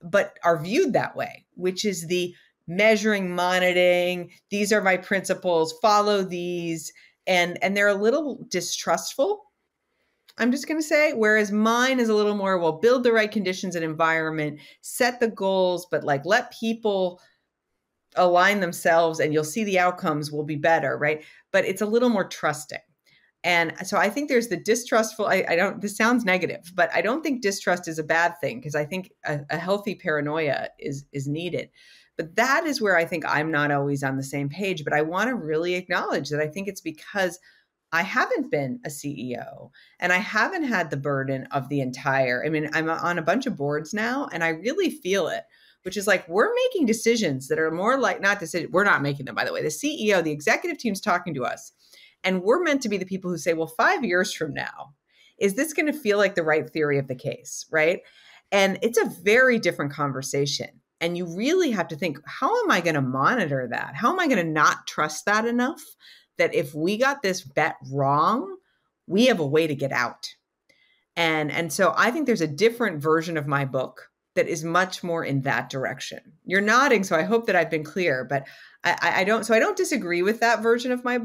but are viewed that way, which is the measuring, monitoring. These are my principles. Follow these, and and they're a little distrustful. I'm just going to say, whereas mine is a little more, well, build the right conditions and environment, set the goals, but like let people align themselves and you'll see the outcomes will be better, right? But it's a little more trusting. And so I think there's the distrustful. I, I, don't. This sounds negative, but I don't think distrust is a bad thing because I think a, a, healthy paranoia is is needed. But that is where I think I'm not always on the same page. But I want to really acknowledge that I think it's because I haven't been a CEO and I haven't had the burden of the entire. I mean, I'm on a bunch of boards now, and I really feel it which is like we're making decisions that are more like not decisions. We're not making them, by the way. The CEO, the executive team's talking to us and we're meant to be the people who say, well, five years from now, is this going to feel like the right theory of the case? Right. And it's a very different conversation. And you really have to think, how am I going to monitor that? How am I going to not trust that enough that if we got this bet wrong, we have a way to get out? And, and so I think there's a different version of my book that is much more in that direction. You're nodding, so I hope that I've been clear, but I, I don't. So I don't disagree with that version of my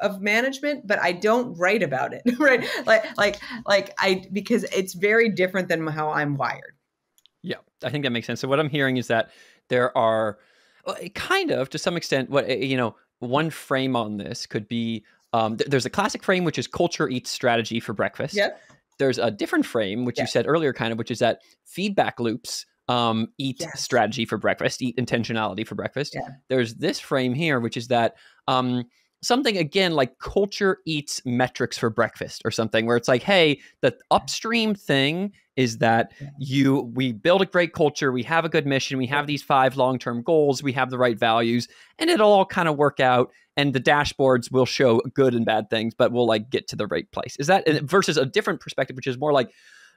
of management, but I don't write about it, right? Like, like, like I because it's very different than how I'm wired. Yeah, I think that makes sense. So what I'm hearing is that there are, kind of to some extent, what you know, one frame on this could be. Um, th- there's a classic frame which is culture eats strategy for breakfast. Yep. There's a different frame which yep. you said earlier, kind of, which is that feedback loops um, eat yes. strategy for breakfast, eat intentionality for breakfast. Yeah. There's this frame here, which is that um, something again like culture eats metrics for breakfast or something where it's like hey the upstream thing is that you we build a great culture we have a good mission we have these five long-term goals we have the right values and it'll all kind of work out and the dashboards will show good and bad things but we'll like get to the right place. Is that versus a different perspective which is more like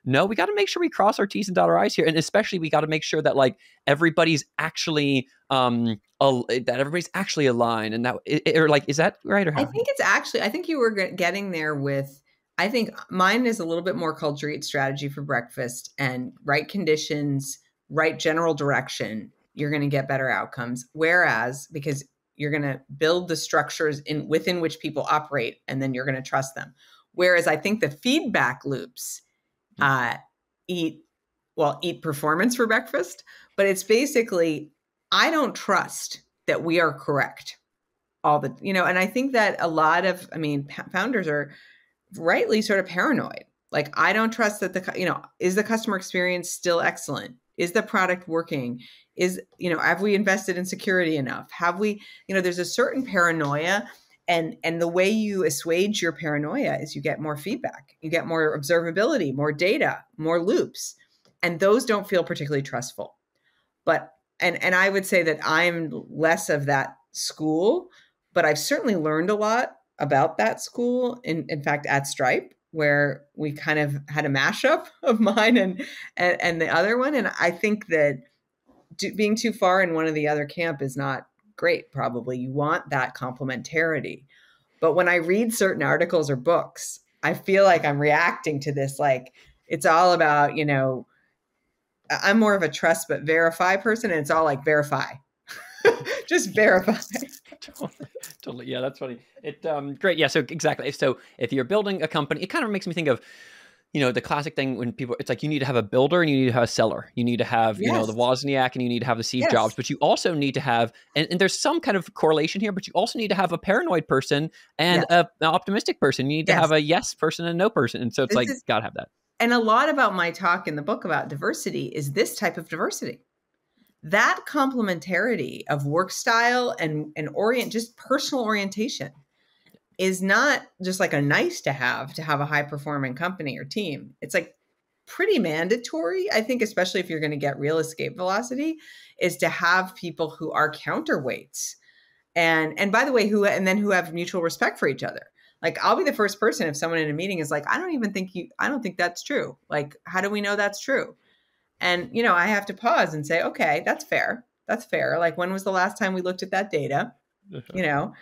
no, we got to make sure we cross our T's and dot our I's here. And especially we got to make sure that like everybody's actually um al- that everybody's actually aligned and that or like is that right or how? I think it's actually I think you were getting there with I think mine is a little bit more culture eat strategy for breakfast and right conditions, right general direction, you're going to get better outcomes. Whereas because you're going to build the structures in within which people operate and then you're going to trust them. Whereas I think the feedback loops uh, eat well eat performance for breakfast but it's basically i don't trust that we are correct all the you know and i think that a lot of i mean founders are rightly sort of paranoid. Like i don't trust that the you know is the customer experience still excellent? Is the product working? Is you know have we invested in security enough? Have we you know there's a certain paranoia and and the way you assuage your paranoia is you get more feedback you get more observability more data more loops and those don't feel particularly trustful. But and and i would say that i'm less of that school but i've certainly learned a lot about that school. In in fact at stripe where we kind of had a mashup of mine and and, and the other one. And i think that being too far in one of the other camp is not great probably. You want that complementarity. But when i read certain articles or books i feel like i'm reacting to this like it's all about you know i'm more of a trust but verify person and it's all like verify. Just verify. Totally, yeah that's funny. It um great yeah so exactly. So if you're building a company it kind of makes me think of you know, the classic thing when people, it's like you need to have a builder and you need to have a seller. You need to have, yes. you know, the Wozniak and you need to have the Steve yes. Jobs, but you also need to have, and, and, there's some kind of correlation here, but you also need to have a paranoid person and yes. a, an optimistic person. You need to have a yes person and no person. And so it's this like, is, gotta have that. And a lot about my talk in the book about diversity is this type of diversity. That complementarity of work style and, and orient, just personal orientation is not just like a nice to have to have a high performing company or team. It's like pretty mandatory, I think, especially if you're going to get real escape velocity, is to have people who are counterweights. And and by the way, who and then who have mutual respect for each other. Like I'll be the first person if someone in a meeting is like, I don't even think you I don't think that's true. Like, how do we know that's true? And you know, I have to pause and say, okay, that's fair. That's fair. Like when was the last time we looked at that data? Uh-huh. You know,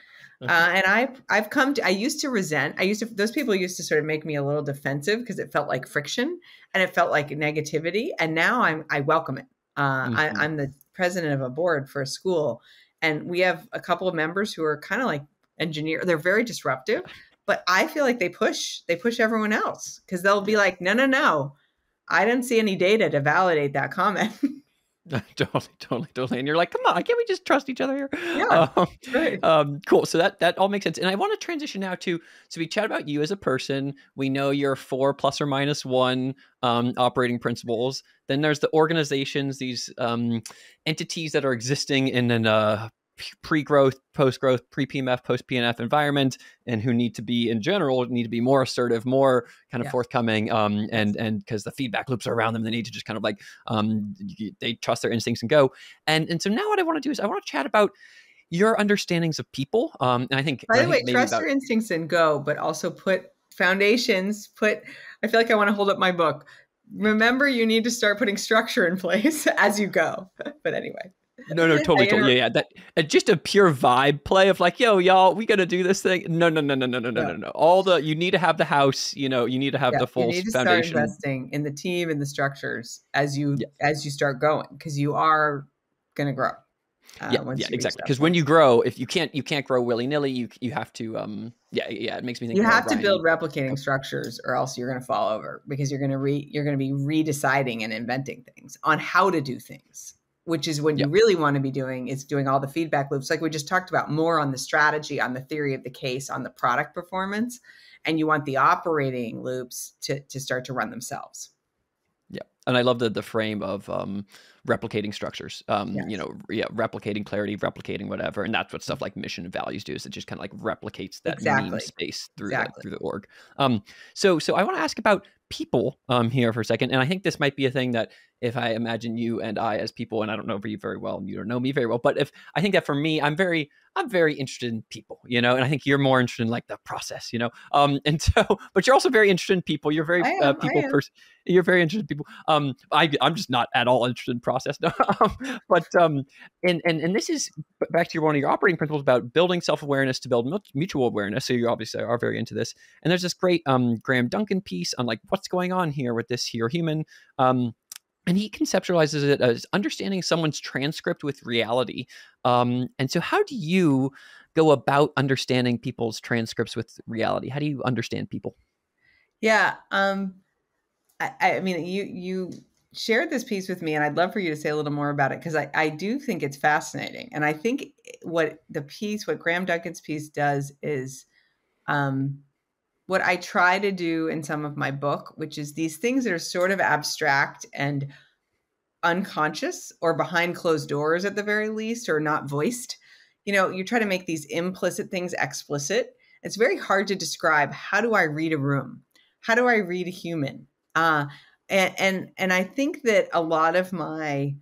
uh, and I I've come to I used to resent I used to those people used to sort of make me a little defensive because it felt like friction and it felt like negativity and now I'm I welcome it. Uh, mm-hmm. I, I'm the president of a board for a school and we have a couple of members who are kind of like engineer they're very disruptive but I feel like they push they push everyone else because they'll be like no no no I didn't see any data to validate that comment. totally, totally, totally. And you're like, come on, can't we just trust each other here? Yeah, um, right. um, cool. So that that all makes sense. And I want to transition now to so we chat about you as a person. We know your four plus or minus one um, operating principles. Then there's the organizations, these um, entities that are existing in an uh, pre-growth, post-growth, pre-PMF, post-PMF environment, and who need to be in general need to be more assertive, more kind of yeah. forthcoming, um, and and because the feedback loops are around them, they need to just kind of like um, they trust their instincts and go. And and so now what I want to do is I want to chat about your understandings of people. Um, and I think by the way, trust about- your instincts and go, but also put foundations. Put I feel like I want to hold up my book. Remember, you need to start putting structure in place as you go. but anyway. No, no, totally, totally. Yeah, yeah. That uh, just a pure vibe play of like, yo, y'all, we gotta do this thing. No, no, no, no, no, no, no, no, no. All the you need to have the house. You know, you need to have yeah, the full you need to foundation. Start investing in the team and the structures as you yeah. as you start going because you are gonna grow. Uh, yeah, yeah, exactly. Because when you grow, if you can't you can't grow willy nilly, you you have to um yeah yeah it makes me think you have to build replicating structures or else you're gonna fall over because you're gonna re you're gonna be redeciding and inventing things on how to do things which is what yep. you really want to be doing is doing all the feedback loops like we just talked about more on the strategy on the theory of the case on the product performance and you want the operating loops to, to start to run themselves yeah and i love the the frame of um, replicating structures um, yes. you know yeah replicating clarity replicating whatever and that's what stuff like mission and values do is it just kind of like replicates that exactly. meme space through exactly. the, through the org um, so so i want to ask about people um, here for a second and i think this might be a thing that if I imagine you and I as people, and I don't know you very well, and you don't know me very well, but if I think that for me, I'm very, I'm very interested in people, you know, and I think you're more interested in like the process, you know, um, and so, but you're also very interested in people. You're very uh, am, uh, people person. You're very interested in people. Um, I, I'm just not at all interested in process, no. Um, but um, and and and this is back to your one of your operating principles about building self awareness to build mutual awareness. So you obviously are very into this, and there's this great um Graham Duncan piece on like what's going on here with this here human um and he conceptualizes it as understanding someone's transcript with reality. Um, and so, how do you go about understanding people's transcripts with reality? How do you understand people? Yeah, um, I, I mean, you you shared this piece with me, and I'd love for you to say a little more about it because I, I do think it's fascinating, and I think what the piece, what Graham Duncan's piece does, is um, what I try to do in some of my book, which is these things that are sort of abstract and unconscious or behind closed doors at the very least, or not voiced. You know, you try to make these implicit things explicit. It's very hard to describe how do I read a room? How do I read a human? Uh, and and and I think that a lot of my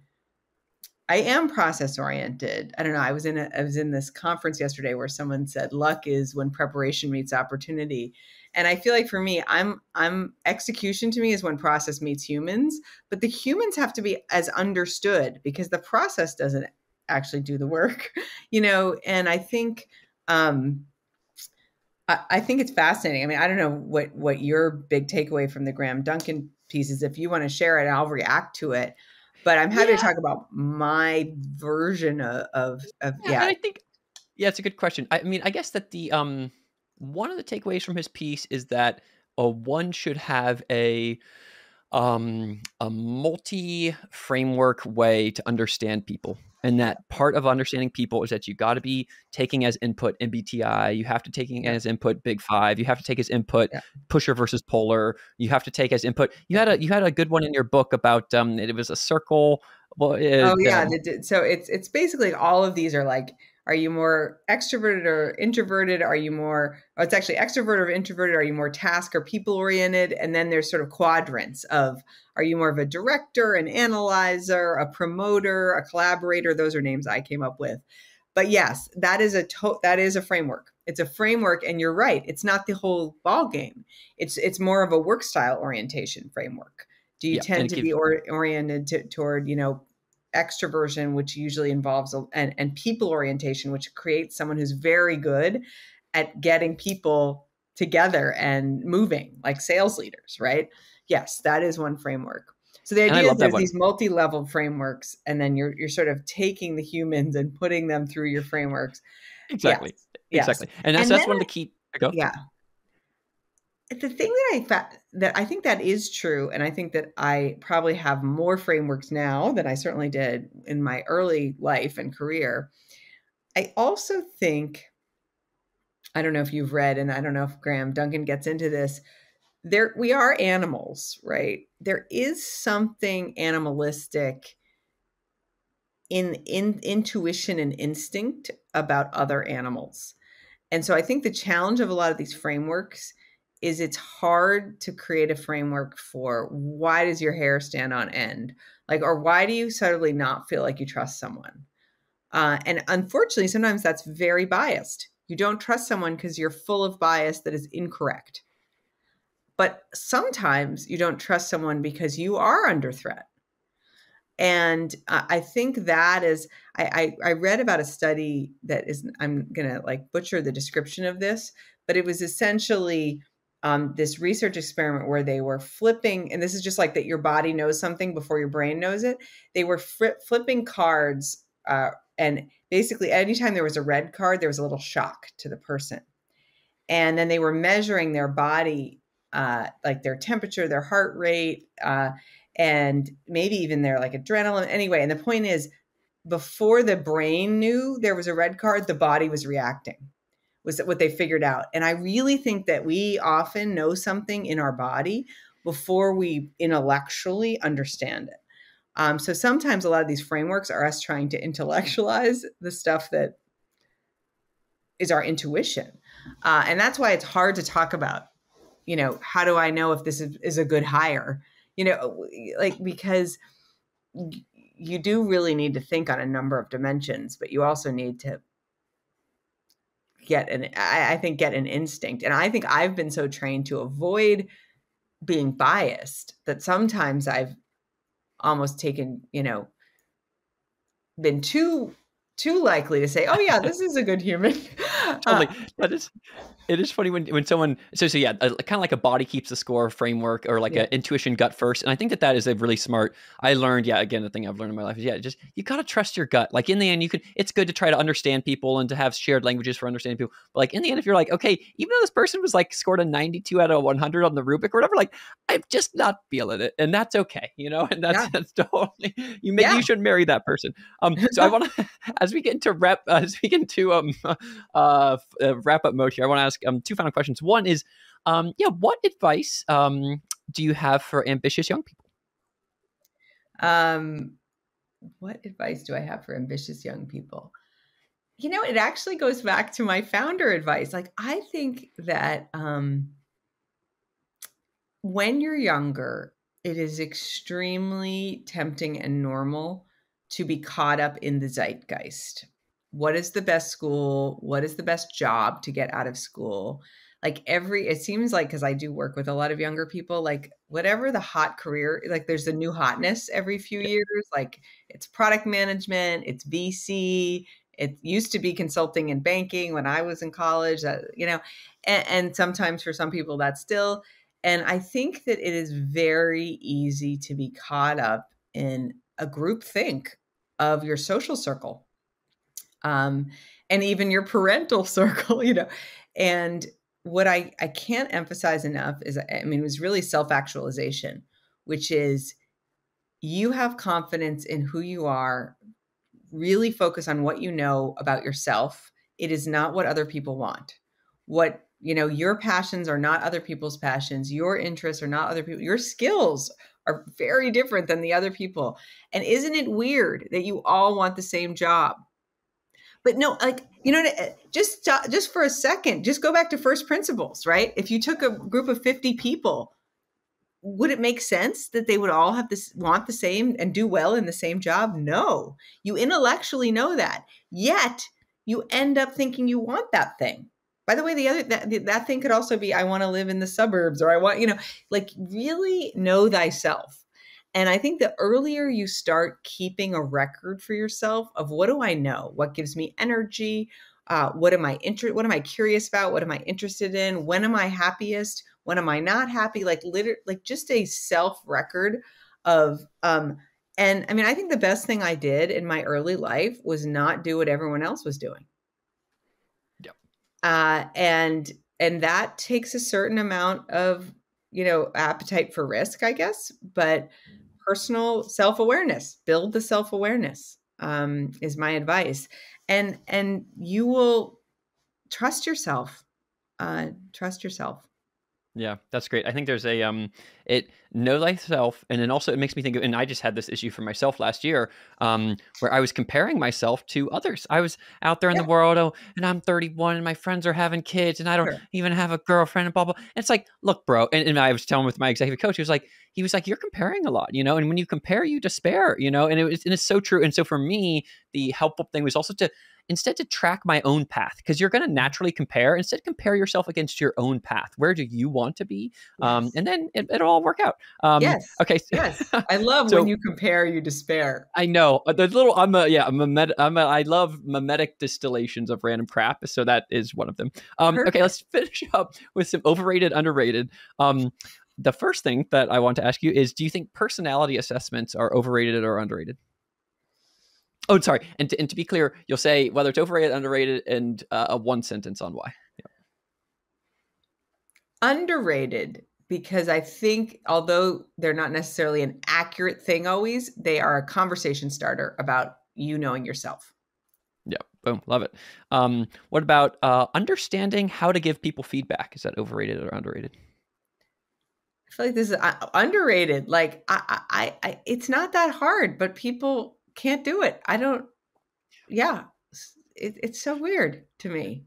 I am process oriented. I don't know. I was in a, I was in this conference yesterday where someone said luck is when preparation meets opportunity. And I feel like for me, I'm I'm execution to me is when process meets humans, but the humans have to be as understood because the process doesn't actually do the work, you know. And I think um I, I think it's fascinating. I mean, I don't know what what your big takeaway from the Graham Duncan piece is. If you want to share it, I'll react to it but I'm happy yeah. to talk about my version of of, of yeah, yeah. I think yeah, it's a good question. I mean, I guess that the um one of the takeaways from his piece is that uh, one should have a um a multi framework way to understand people and that part of understanding people is that you got to be taking as input MBTI. You have to taking as input Big Five. You have to take as input yeah. pusher versus puller. You have to take as input. You had a you had a good one in your book about um it was a circle. Well, it, oh yeah, um, so it's it's basically all of these are like are you more extroverted or introverted? Are you more, oh, it's actually extroverted or introverted? Are you more task or people oriented? And then there's sort of quadrants of are you more of a director, an analyzer, a promoter, a collaborator? Those are names I came up with. But yes, that is a to- that is a framework. It's a framework, and you're right. It's not the whole ball game. It's it's more of a work style orientation framework. Do you yeah, tend to be or- oriented to, toward you know extroversion, which usually involves a, and, and people orientation, which creates someone who's very good at getting people together and moving, like sales leaders, right? Yes, that is one framework. So the idea is there's these multi-level frameworks, and then you're you're sort of taking the humans and putting them through your frameworks. Exactly. Yes. Exactly. And that's and that's one of the key. Go. Yeah. The thing that I fa- that I think that is true, and I think that I probably have more frameworks now than I certainly did in my early life and career. I also think I don't know if you've read, and I don't know if Graham Duncan gets into this. There, we are animals, right? There is something animalistic in in intuition and instinct about other animals, and so I think the challenge of a lot of these frameworks is it's hard to create a framework for why does your hair stand on end, like, or why do you suddenly not feel like you trust someone? Uh, and unfortunately, sometimes that's very biased you don't trust someone because you're full of bias that is incorrect. But sometimes you don't trust someone because you are under threat. And I think that is, I, I, I read about a study that is, I'm to like butcher the description of this, but it was essentially um, this research experiment where they were flipping, and this is just like that your body knows something before your brain knows it. They were flipping cards uh, and basically, anytime there was a red card, there was a little shock to the person. And then they were measuring their body, uh, like their temperature, their heart rate, uh, and maybe even their like adrenaline. Anyway, and the point is, before the brain knew there was a red card, the body was reacting. Was what they figured out. And I really think that we often know something in our body before we intellectually understand it. Um, so sometimes a lot of these frameworks are us trying to intellectualize the stuff that is our intuition. Uh, and that's why it's hard to talk about, you know, how do I know if this is, is a good hire? You know, like because you do really need to think on a number of dimensions, but you also need to get an, I, I think, get an instinct. And I think I've been so trained to avoid being biased that sometimes I've almost taken, you know, been too too likely to say, "Oh yeah, this is a good human." totally. Uh, that is it is funny when when someone so so yeah, kind of like a body keeps the score framework or like yeah. a intuition gut first, and I think that that is a really smart. I learned yeah again the thing I've learned in my life is yeah just you got to trust your gut. Like in the end, you could it's good to try to understand people and to have shared languages for understanding people. But like in the end, if you're like okay, even though this person was like scored a 92 out of 100 on the rubric or whatever, like I'm just not feeling it, and that's okay, you know, and that's yeah. that's totally you maybe yeah. you should marry that person. Um, so I want to as we get into rep as we get into um uh, uh wrap up mode here, I want to ask um two final questions. One is, um, yeah, what advice um, do you have for ambitious young people? Um, what advice do I have for ambitious young people? You know, it actually goes back to my founder advice. Like, I think that um, when you're younger, it is extremely tempting and normal to be caught up in the zeitgeist. What is the best school? What is the best job to get out of school? Like every it seems like because i do work with a lot of younger people like whatever the hot career like there's a new hotness every few years like it's product management it's vc it used to be consulting and banking when i was in college that you know and, and sometimes for some people that's still and i think that it is very easy to be caught up in a group think of your social circle um, and even your parental circle, you know. And what I, I can't emphasize enough is, I mean, it was really self actualization, which is you have confidence in who you are, really focus on what you know about yourself. It is not what other people want. What, you know, your passions are not other people's passions. Your interests are not other people. Your skills are very different than the other people. And isn't it weird that you all want the same job? but no like you know eh, just just for a second just go back to first principles right? If you took a group of 50 people would it make sense that they would all have this want the same and do well in the same job? No. You intellectually know that. Yet you end up thinking you want that thing by the way the other that, that thing could also be i want to live in the suburbs or i want you know like really know thyself and I think the earlier you start keeping a record for yourself of what do I know? What gives me energy? Uh, what am I inter- what am I curious about? What am I interested in? When am I happiest? When am I not happy? Like liter- like just a self record of um and I mean I think the best thing I did in my early life was not do what everyone else was doing. Uh and and that takes a certain amount of you know appetite for risk i guess but personal self-awareness build the self-awareness um, is my advice and and you will trust yourself uh, trust yourself yeah, that's great. I think there's a um, it know thyself, and then also it makes me think of, and I just had this issue for myself last year, um, where I was comparing myself to others. I was out there in yeah. the world, oh, and I'm 31, and my friends are having kids, and I don't sure. even have a girlfriend, and blah blah. And it's like, look, bro, and, and I was telling with my executive coach, he was like, he was like, you're comparing a lot, you know, and when you compare, you despair, you know, and it was, and it's so true. And so for me, the helpful thing was also to instead to track my own path because you're going to mm-hmm. naturally compare instead compare yourself against your own path where do you want to be um, yes. um, and then it, will all work out um, yes okay yes i love so, when you compare you despair i know uh, there's little i'm a yeah i'm a, med, I'm a i love mimetic distillations of random crap so that is one of them um, okay let's finish up with some overrated underrated um, the first thing that i want to ask you is do you think personality assessments are overrated or underrated Oh, sorry. And to, and to be clear, you'll say whether it's overrated, underrated, and uh, a one sentence on why. Yeah. Underrated because I think although they're not necessarily an accurate thing always, they are a conversation starter about you knowing yourself. Yeah, boom, love it. Um, what about uh, understanding how to give people feedback? Is that overrated or underrated? I feel like this is uh, underrated. Like I, I, I, it's not that hard, but people can't do it. I don't. Yeah, it, it's so weird to me.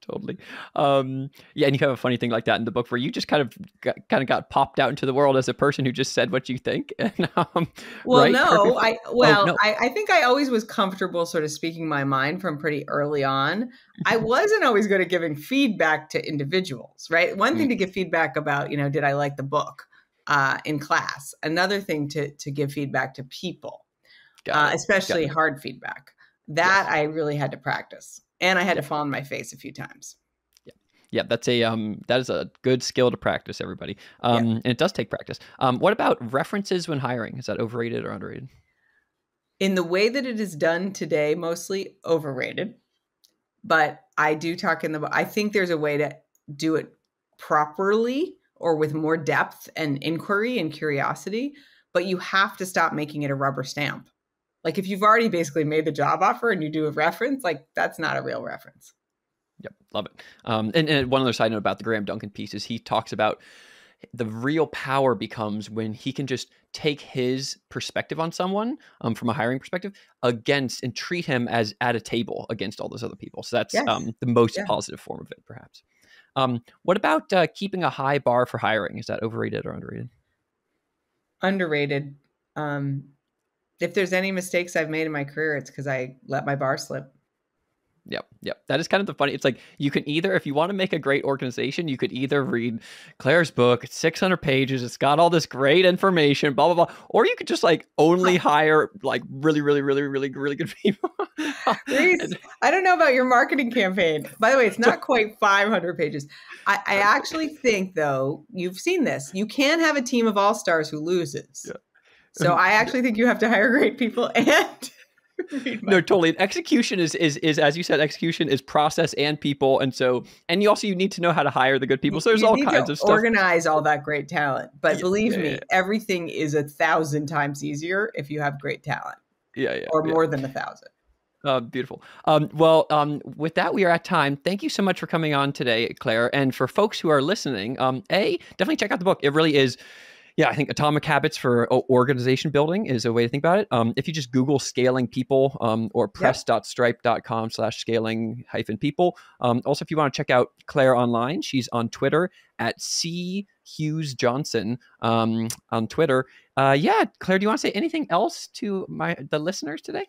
Totally. Um, yeah, and you have a funny thing like that in the book where you just kind of got, kind of got popped out into the world as a person who just said what you think. And, um, well, right? no, I oh, well, oh, no. I, I think I always was comfortable sort of speaking my mind from pretty early on. I wasn't always good at giving feedback to individuals, right? One thing mm. to give feedback about, you know, did I like the book uh, in class? Another thing to to give feedback to people uh, especially hard feedback. That yes. I really had to practice, and I had to fall on my face a few times. Yeah, yeah, that's a um, that is a good skill to practice, everybody. Um, yeah. and it does take practice. Um, what about references when hiring? Is that overrated or underrated? In the way that it is done today, mostly overrated. But I do talk in the. I think there's a way to do it properly or with more depth and inquiry and curiosity. But you have to stop making it a rubber stamp like if you've already basically made the job offer and you do a reference, like that's not a real reference. Yep, love it. Um, and, and one other side note about the Graham Duncan piece is he talks about the real power becomes when he can just take his perspective on someone um, from a hiring perspective against and treat him as at a table against all those other people. So that's yes. um, the most yeah. positive form of it, perhaps. Um, what about uh, keeping a high bar for hiring? Is that overrated or underrated? Underrated. Um, if there's any mistakes I've made in my career, it's because I let my bar slip. Yep, yep. That is kind of the funny. It's like you can either, if you want to make a great organization, you could either read Claire's book, it's 600 pages, it's got all this great information, blah blah blah, or you could just like only hire like really, really, really, really, really good people. Rhys, I don't know about your marketing campaign. By the way, it's not quite 500 pages. I, I actually think, though, you've seen this. You can have a team of all stars who loses. Yeah. So I actually think you have to hire great people and no totally execution is is is as you said execution is process and people and so and you also you need to know how to hire the good people so there's you all kinds of stuff organize all that great talent but yeah, believe yeah, me yeah. everything is a thousand times easier if you have great talent yeah yeah or more than a thousand uh, beautiful. Um, well, um, with that, we are at time. Thank you so much for coming on today, Claire. And for folks who are listening, um, A, definitely check out the book. It really is yeah, I think atomic habits for organization building is a way to think about it. Um, if you just Google scaling people um, or press.stripe.com slash scaling hyphen people. Um, also, if you want to check out Claire online, she's on Twitter at C Hughes Johnson um, on Twitter. Uh, yeah, Claire, do you want to say anything else to my the listeners today?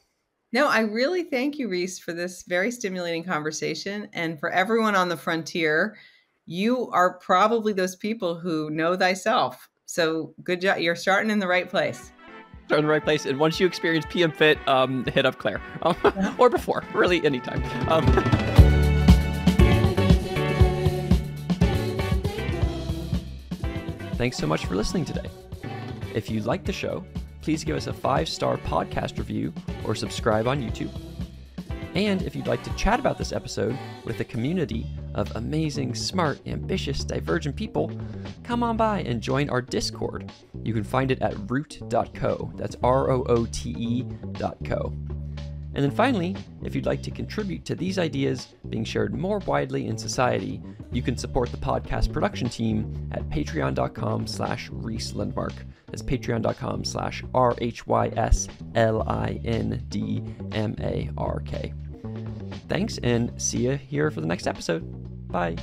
No, I really thank you, Rhys, for this very stimulating conversation. And for everyone on the frontier, you are probably those people who know thyself so good job. You're starting in the right place. Start in the right place. And once you experience PM Fit, um, hit up Claire or before, really anytime. Um, Thanks so much for listening today. If you like the show, please give us a five star podcast review or subscribe on YouTube. And if you'd like to chat about this episode with a community of amazing, smart, ambitious, divergent people, come on by and join our Discord. You can find it at roote.co. That's R O O T E.co. And then finally, if you'd like to contribute to these ideas being shared more widely in society, you can support the podcast production team at patreon.com slash Lindmark. That's patreon.com slash R-H-Y-S-L-I-N-D-M-A-R-K. Thanks, and see you here for the next episode. Bye.